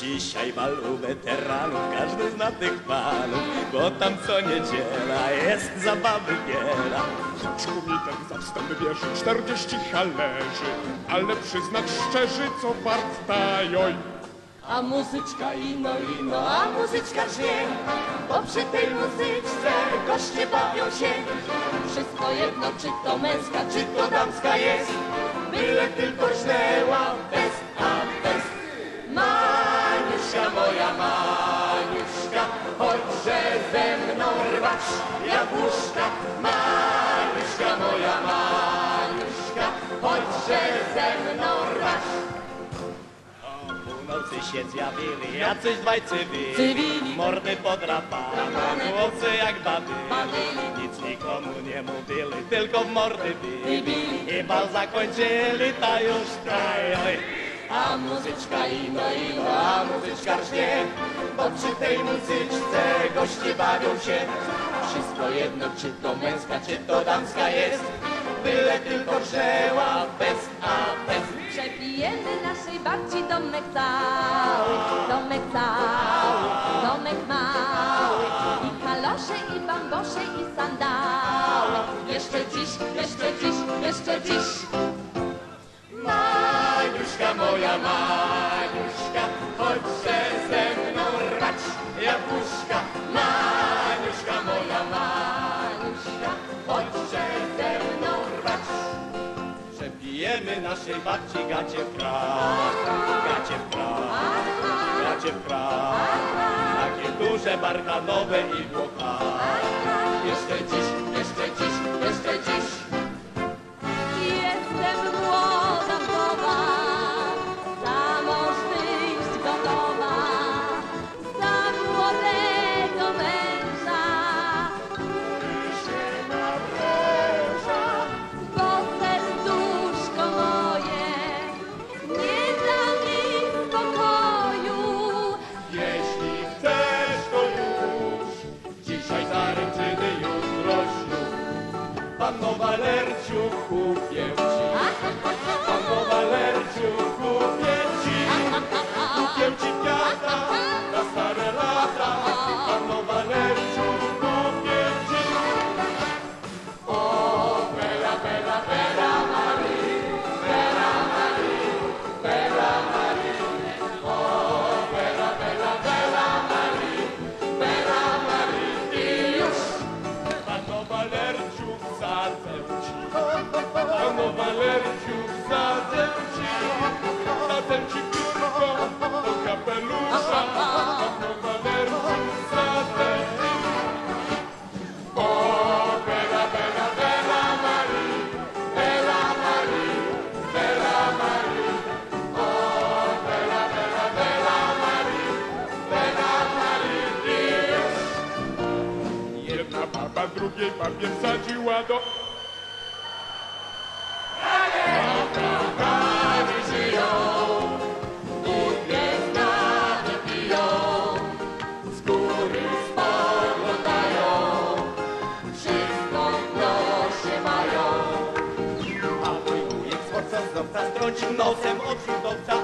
Dzisiaj bal u weteranów, każdy zna tych panów, bo tam co niedziela jest zabawy wiele. Choć komitet za wstęp bierze 40 hależy, ale przyznać szczerze, co wart tajoj. A muzyczka ino, ino, a muzyczka dźwię, bo przy tej muzyczce goście bawią się. Wszystko jedno, czy to męska, czy to damska jest, byle tylko źleła bez. Rwać jabłuszka. Maniuszka moja, Maniuszka, chodźże ze mną rwać. O północy się zjawili, jacyś dwaj cywili, Cywili. mordy podrapane, chłopcy jak baby, nic nikomu nie mówili, tylko w mordy. Bili. I bal zakończyli, ta już trajoj. A muzyczka ino, ino, a muzyczka rżnie, bo przy tej muzyczce goście bawią się. Wszystko jedno, czy to męska, czy to damska jest, byle tylko grzeła bez, a bez. Przepijemy naszej babci domek cały, domek cały, domek mały. I kalosze, i bambosze, i sandały. Jeszcze dziś, jeszcze dziś, jeszcze dziś. Naszej babci gacie w krat, gacie w krat, gacie w krat. Takie duże, barkanowe i dziś, jeszcze dziś, jeszcze dziś. Panno Walerciu, wsadzę ci. Wsadzę ci piórko do kapelusza. Panno Walerciu, wsadzę ci. O, bela, bela, bela Marii, bela Marii, bela Marii. O, bela, bela, bela Marii, bela Marii. Już Jedna baba drugiej babie wsadziła do... z chłopca znowca strącił nosem od żydowca.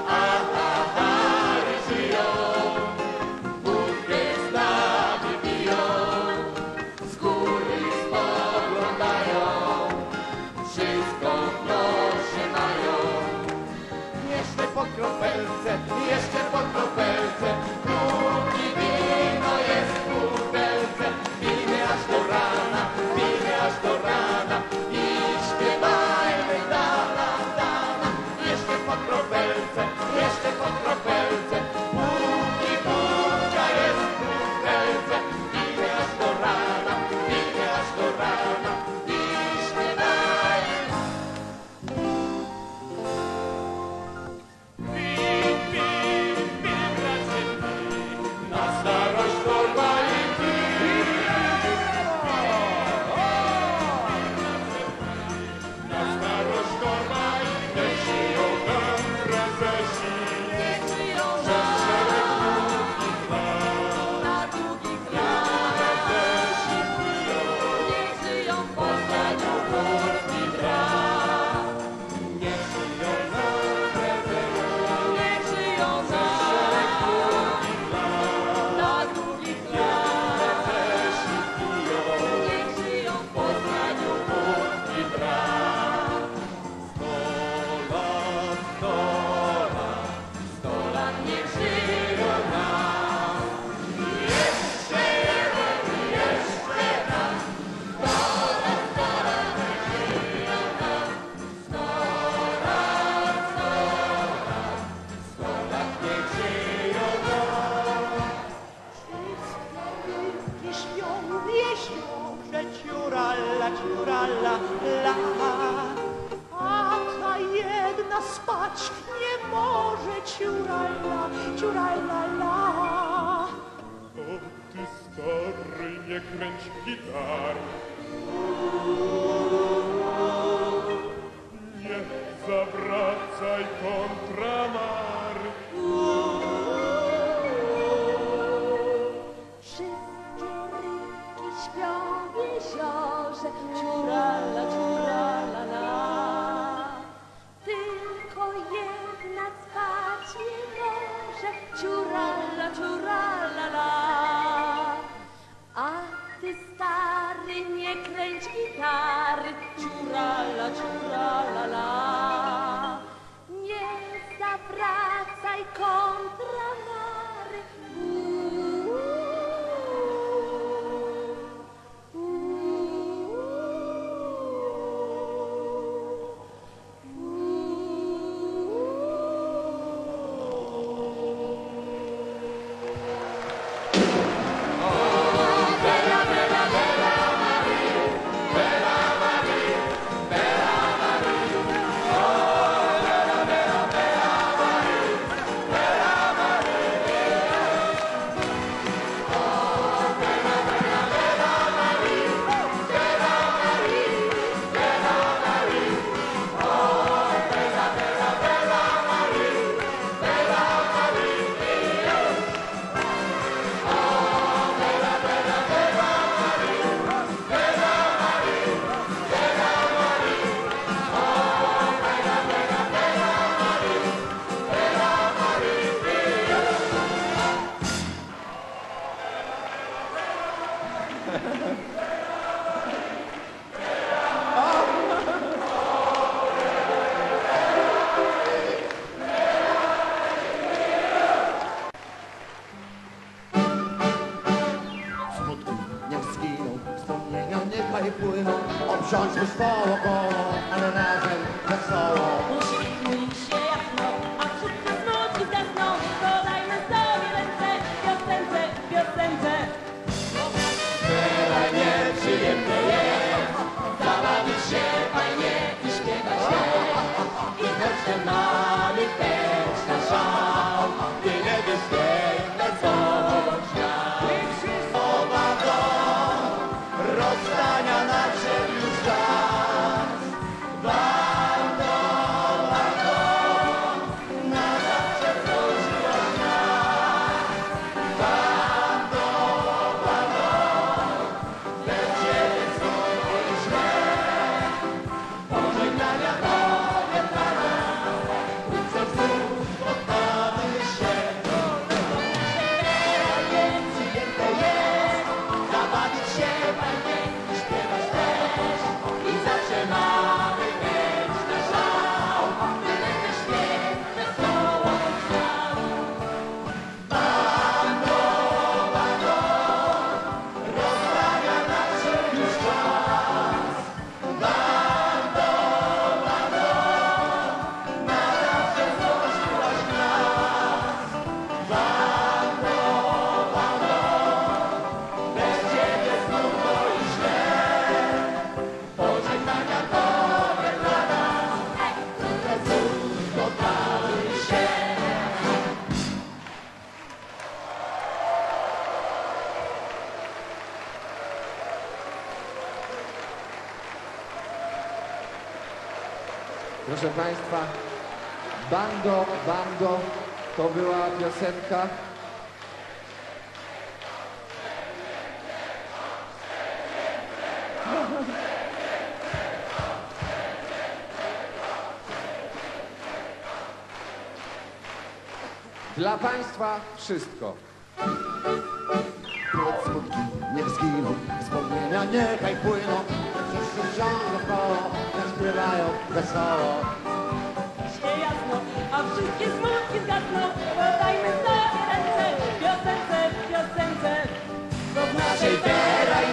spać nie może, ciurajla, ciurajla O ty stary, nie kręć gitar. I'm options was far apart, and an hour that's Proszę Państwa, Bando, Bando to była piosenka. Dla Państwa wszystko. Pod smutki nie zginą, wspomnienia niechaj płyną, przecież się ciągle zaśpiewają wesoło. Śnie jasno, a wszystkie smutki zgasną, podajmy sobie ręce, piosence, piosence, to znaczy, w naszej terenie.